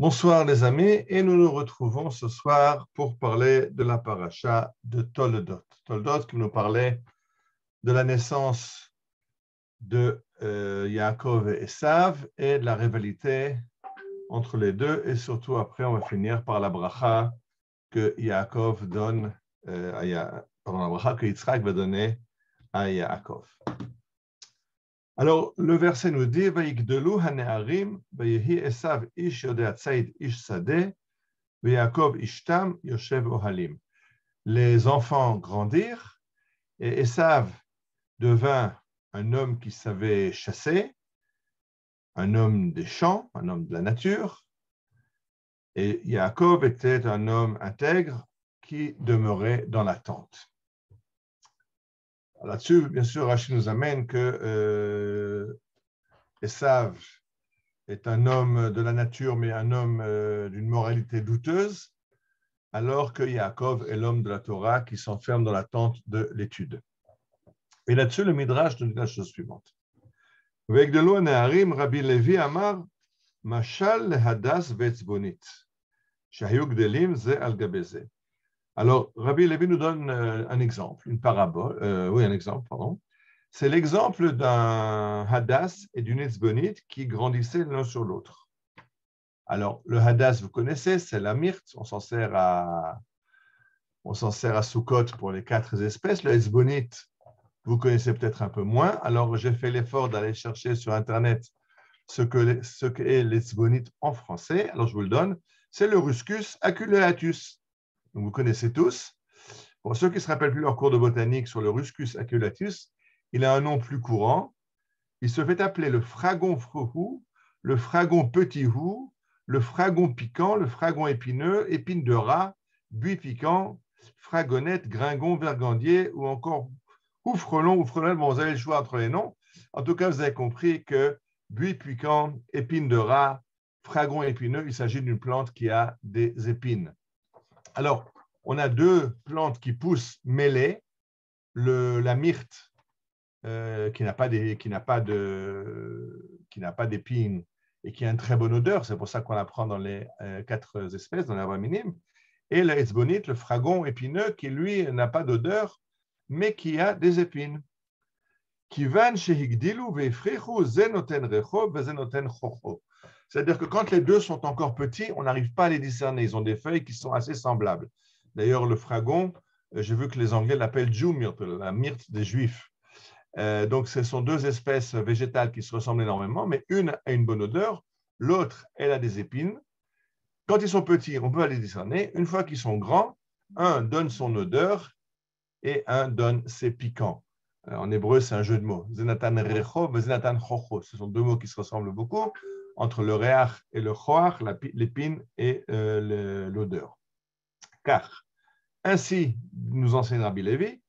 Bonsoir les amis, et nous nous retrouvons ce soir pour parler de la paracha de Toldot. Toldot qui nous parlait de la naissance de euh, Yaakov et Esav et de la rivalité entre les deux, et surtout après on va finir par la bracha que Yaakov donne euh, à pardon, la bracha que Yitzhak va donner à Yaakov. Alors, le verset nous dit Esav ish ish sadeh. Les enfants grandirent et Esav devint un homme qui savait chasser, un homme des champs, un homme de la nature, et Yaakov était un homme intègre qui demeurait dans la tente. Là-dessus, bien sûr, Rachid nous amène que euh, Esav est un homme de la nature, mais un homme euh, d'une moralité douteuse, alors que Yaakov est l'homme de la Torah qui s'enferme dans la tente de l'étude. Et là-dessus, le Midrash nous dit la chose suivante. Avec de Rabbi Levi Amar, Mashal hadas vetzbonit. Shahayuk delim ze al. Alors, Rabbi Levi nous donne euh, un exemple, une parabole, euh, oui, un exemple, pardon. C'est l'exemple d'un Hadass et d'une Etzbonite qui grandissaient l'un sur l'autre. Alors, le Hadass, vous connaissez, c'est la myrte, on s'en sert à, on s'en sert à pour les quatre espèces. Le Etzbonite, vous connaissez peut-être un peu moins. Alors, j'ai fait l'effort d'aller chercher sur Internet ce ce qu'est l'Etzbonite en français. Alors, je vous le donne. C'est le Ruscus aculeatus vous connaissez tous. Pour ceux qui ne se rappellent plus leur cours de botanique sur le Ruscus aculatus, il a un nom plus courant. Il se fait appeler le fragon frohou, le fragon petit hou, le fragon piquant, le fragon épineux, épine de rat, buis piquant, fragonnette, gringon, vergandier ou encore oufrelon, oufrelon. Bon, vous avez le choix entre les noms. En tout cas, vous avez compris que buis piquant, épine de rat, fragon épineux, il s'agit d'une plante qui a des épines. Alors, on a deux plantes qui poussent mêlées. la myrte, euh, qui n'a pas d'épines et qui a une très bonne odeur, c'est pour ça qu'on la prend dans les euh, quatre espèces, dans l'arbre minime. Et le hezbonite, le fragon épineux, qui lui n'a pas d'odeur, mais qui a des épines. C'est-à-dire que quand les deux sont encore petits, on n'arrive pas à les discerner. Ils ont des feuilles qui sont assez semblables. D'ailleurs, le fragon, euh, j'ai vu que les Anglais l'appellent myrte, la myrte des Juifs. Euh, donc, ce sont deux espèces végétales qui se ressemblent énormément, mais une a une bonne odeur, l'autre, elle a des épines. Quand ils sont petits, on peut les discerner. Une fois qu'ils sont grands, un donne son odeur et un donne ses piquants. Euh, en hébreu, c'est un jeu de mots. Zenatan recho, zenatan chocho. Ce sont deux mots qui se ressemblent beaucoup entre le réach et le choach, l'épine et euh, l'odeur. Car, ainsi nous enseigne Rabbi Levi,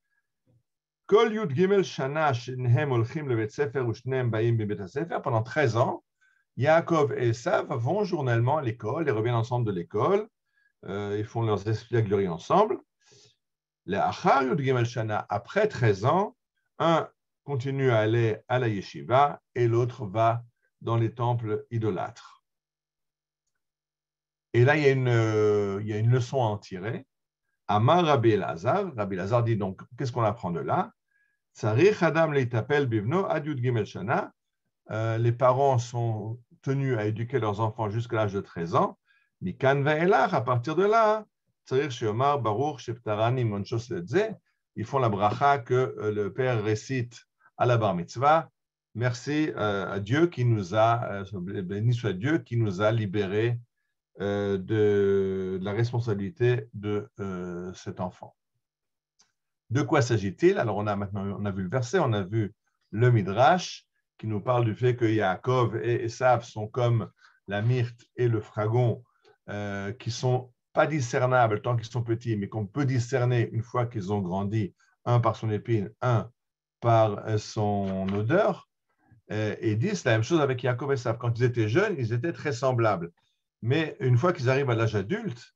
pendant 13 ans, Yaakov et Esav vont journellement à l'école, ils reviennent ensemble de l'école, euh, ils font leurs espiègleries ensemble. Après 13 ans, un continue à aller à la yeshiva et l'autre va dans les temples idolâtres. Et là, il y a une, euh, il y a une leçon à en tirer. Amar Rabbi Elazar, Rabbi Elazar dit donc, qu'est-ce qu'on apprend de là? Euh, les parents sont tenus à éduquer leurs enfants jusqu'à l'âge de 13 ans. Mikan à partir de là, ils font la bracha que euh, le père récite à la bar mitzvah Merci euh, à Dieu qui nous a, euh, béni soit Dieu qui nous a libérés euh, de la responsabilité de cet enfant. De quoi s'agit-il? Alors, on a maintenant on a vu le verset, on a vu le Midrash qui nous parle du fait que Yaakov et Esav sont comme la myrte et le fragon qui sont pas discernables tant qu'ils sont petits, mais qu'on peut discerner une fois qu'ils ont grandi, un par son épine, un par son odeur. Euh, et disent la même chose avec Yaakov et Sav. Quand ils étaient jeunes, ils étaient très semblables. Mais une fois qu'ils arrivent à l'âge adulte,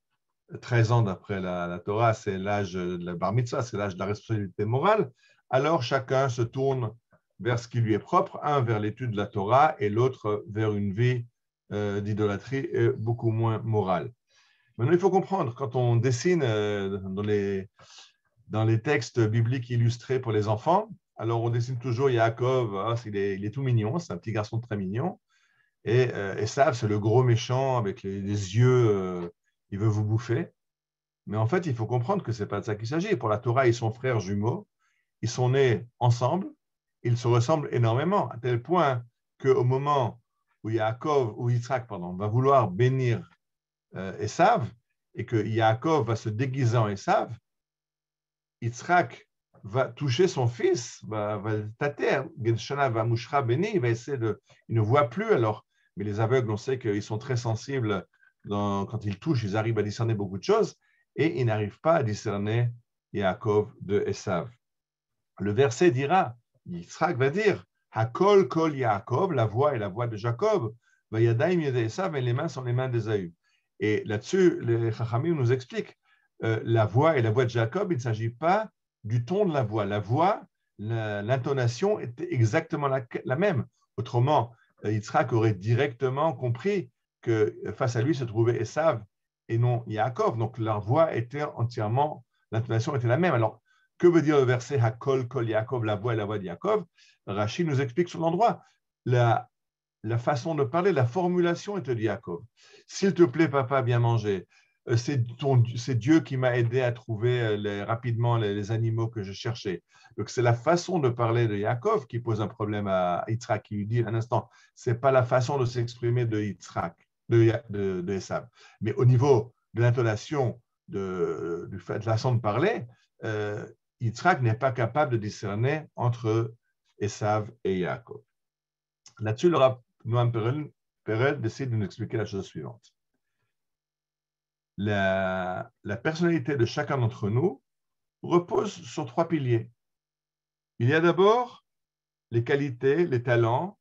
13 ans d'après la, Torah, c'est l'âge de la bar mitzvah, c'est l'âge de la responsabilité morale, alors chacun se tourne vers ce qui lui est propre, un vers l'étude de la Torah et l'autre vers une vie euh, d'idolâtrie beaucoup moins morale. Maintenant, il faut comprendre, quand on dessine euh, dans les textes bibliques illustrés pour les enfants, alors on dessine toujours Yaakov, ah, il, est, tout mignon, c'est un petit garçon très mignon. Et euh, Esav, c'est le gros méchant avec les, yeux, il veut vous bouffer. Mais en fait, il faut comprendre que ce n'est pas de ça qu'il s'agit. Pour la Torah, ils sont frères jumeaux, ils sont nés ensemble, ils se ressemblent énormément, à tel point qu'au moment où Yaakov, ou Yitzhak, pardon, va vouloir bénir euh, Esav, et que Yaakov va se déguiser en Esav, Yitzhak va toucher son fils, va, va tâter, va mouchra béni, il va essayer de. Il ne voit plus alors, mais les aveugles, on sait qu'ils sont très sensibles quand ils touchent, ils arrivent à discerner beaucoup de choses, et ils n'arrivent pas à discerner Yaakov de Esav. Le verset dira, Yitzhak va dire, Hakol kol Yaakov, la voix est la voix de Jacob, Vayadaim Esav, et les mains sont les mains d'Esaü. Et là-dessus, les Chachamim nous expliquent, euh, la voix est la voix de Jacob, il ne s'agit pas du ton de la voix. La voix, l'intonation était exactement la, même. Autrement, euh, Yitzhak aurait directement compris que face à lui se trouvait Esav et non Yaakov. Donc leur voix était entièrement, l'intonation était la même. Alors, que veut dire le verset Hakol kol Yaakov, la voix et la voix de Yaakov Rachid nous explique sur l'endroit. La, la façon de parler, la formulation est de Yaakov. S'il te plaît, papa, bien manger. Euh, c'est Dieu qui m'a aidé à trouver euh, rapidement les, animaux que je cherchais. Donc, c'est la façon de parler de Yaakov qui pose un problème à Yitzhak, qui lui dit un instant, c'est pas la façon de s'exprimer de Yitzhak, de, de. Mais au niveau de l'intonation, de, de, la façon de parler, euh, Yitzhak n'est pas capable de discerner entre Esav et Yaakov. Là-dessus, le Noam Perel décide de nous expliquer la chose suivante. La, personnalité de chacun d'entre nous repose sur trois piliers. Il y a d'abord les qualités, les talents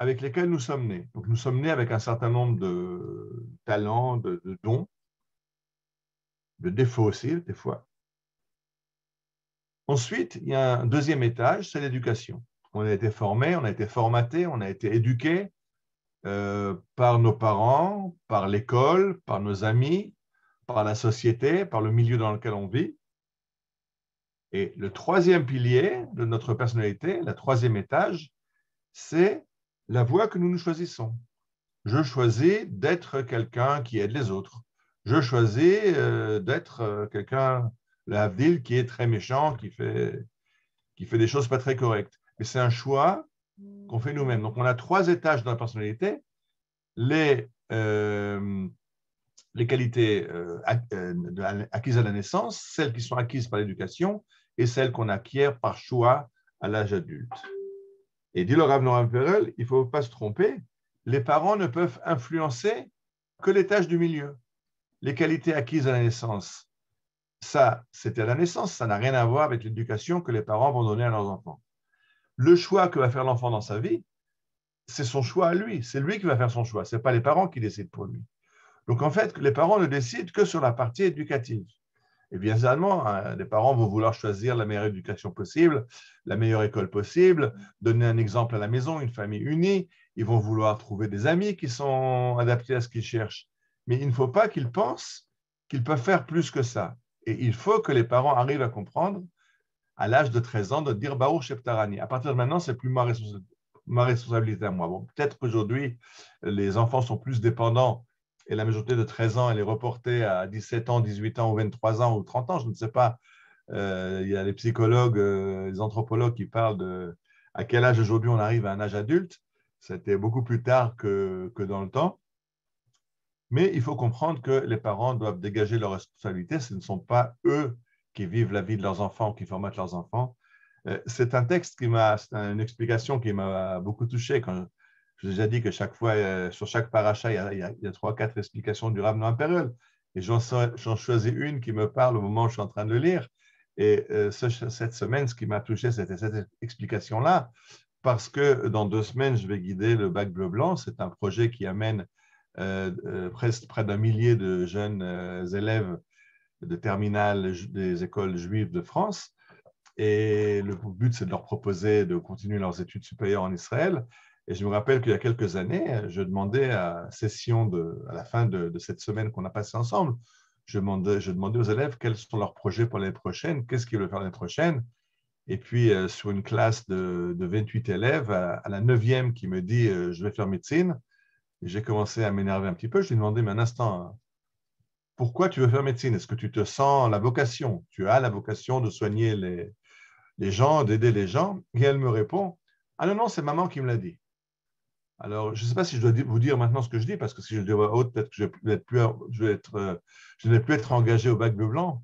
avec lesquels nous sommes nés. Donc, nous sommes nés avec un certain nombre de talents, de dons, de défauts aussi, des fois. Ensuite, il y a un deuxième étage, c'est l'éducation. On a été formé, on a été formaté, on a été éduqué euh, par nos parents, par l'école, par nos amis, par la société, par le milieu dans lequel on vit. Et le troisième pilier de notre personnalité, le troisième étage, c'est la voie que nous nous choisissons. Je choisis d'être quelqu'un qui aide les autres. Je choisis euh, d'être euh, quelqu'un le qui est très méchant, qui fait, qui fait des choses pas très correctes. Mais c'est un choix qu'on fait nous-mêmes. Donc, on a trois étages dans la personnalité. Les, euh, qualités euh, euh, acquises à la naissance, celles qui sont acquises par l'éducation et celles qu'on acquiert par choix à l'âge adulte. Et dit le Rav Noam Perel, il ne faut pas se tromper, les parents ne peuvent influencer que les tâches du milieu. Les qualités acquises à la naissance ça, c'était à la naissance, ça n'a rien à voir avec l'éducation que les parents vont donner à leurs enfants. Le choix que va faire l'enfant dans sa vie, c'est son choix à lui, c'est lui qui va faire son choix, ce n'est pas les parents qui décident pour lui. Donc en fait, les parents ne décident que sur la partie éducative. Et bien évidemment, hein, les parents vont vouloir choisir la meilleure éducation possible, la meilleure école possible, donner un exemple à la maison, une famille unie. Ils vont vouloir trouver des amis qui sont adaptés à ce qu'ils cherchent. Mais il ne faut pas qu'ils pensent qu'ils peuvent faire plus que ça. Et il faut que les parents arrivent à comprendre à l'âge de 13 ans de dire Baruch Sheptarani. À partir de maintenant, c'est plus ma, responsabilité à moi. Bon, peut-être qu'aujourd'hui, les enfants sont plus dépendants et la majorité de 13 ans, elle est reportée à 17 ans, 18 ans ou 23 ans ou 30 ans, je ne sais pas. Euh, il y a les psychologues, euh, les anthropologues qui parlent de à quel âge aujourd'hui on arrive à un âge adulte. C'était beaucoup plus tard que, que dans le temps. Mais il faut comprendre que les parents doivent dégager leurs responsabilités. Ce ne sont pas eux qui vivent la vie de leurs enfants qui formatent leurs enfants. Euh, c'est un texte qui m'a, une explication qui m'a beaucoup touché. Quand je, vous ai déjà dit que chaque fois, euh, sur chaque paracha, il y a, trois, quatre explications du Rav impérial. Et j'en, choisis une qui me parle au moment où je suis en train de le lire. Et euh, cette semaine, ce qui m'a touché, c'était cette explication-là, parce que dans deux semaines, je vais guider le bac bleu-blanc. C'est un projet qui amène euh, euh, presque près d'un millier de jeunes élèves de terminale des écoles juives de France. Et le but, c'est de leur proposer de continuer leurs études supérieures en Israël. Et je me rappelle qu'il y a quelques années, je demandais à session à la fin de, cette semaine qu'on a passée ensemble, je demandais, je demandais, aux élèves quels sont leurs projets pour l'année prochaine, qu'est-ce qu'ils veulent faire l'année prochaine. Et puis, euh, sur une classe de, 28 élèves, à, la neuvième qui me dit euh, je vais faire médecine, j'ai commencé à m'énerver un petit peu. Je lui ai demandé, mais un instant, pourquoi tu veux faire médecine? Est-ce que tu te sens la vocation? Tu as la vocation de soigner les, gens, d'aider les gens? Et elle me répond, ah non, non, c'est maman qui me l'a dit. Alors, je ne sais pas si je dois vous dire maintenant ce que je dis, parce que si je le dis haute, peut-être que je être plus, être, euh, je ne plus être engagé au bac bleu blanc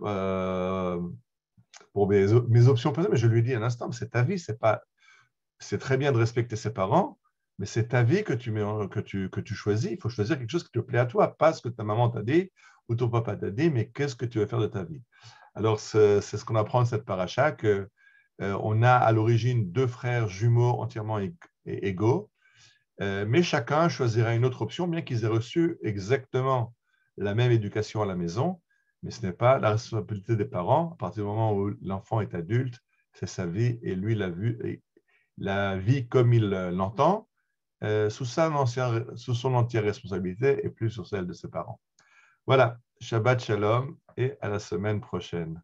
euh, pour mes, mes options mais je lui dis un instant, c'est ta vie, c'est pas, c'est très bien de respecter ses parents, mais c'est ta vie que tu, que, tu, que tu choisis. Il faut choisir quelque chose qui te plaît à toi, pas ce que ta maman t'a dit ou ton papa t'a dit, mais qu'est-ce que tu veux faire de ta vie? Alors, c'est ce qu'on apprend de cette paracha, qu'on euh, on a à l'origine deux frères jumeaux entièrement égaux, euh, mais chacun choisira une autre option, bien qu'ils aient reçu exactement la même éducation à la maison, mais ce n'est pas la responsabilité des parents. À partir du moment où l'enfant est adulte, c'est sa vie et lui la, vue, la vie comme il l'entend, euh, sous, sous son entière responsabilité et plus sur celle de ses parents. Voilà, Shabbat Shalom et à la semaine prochaine.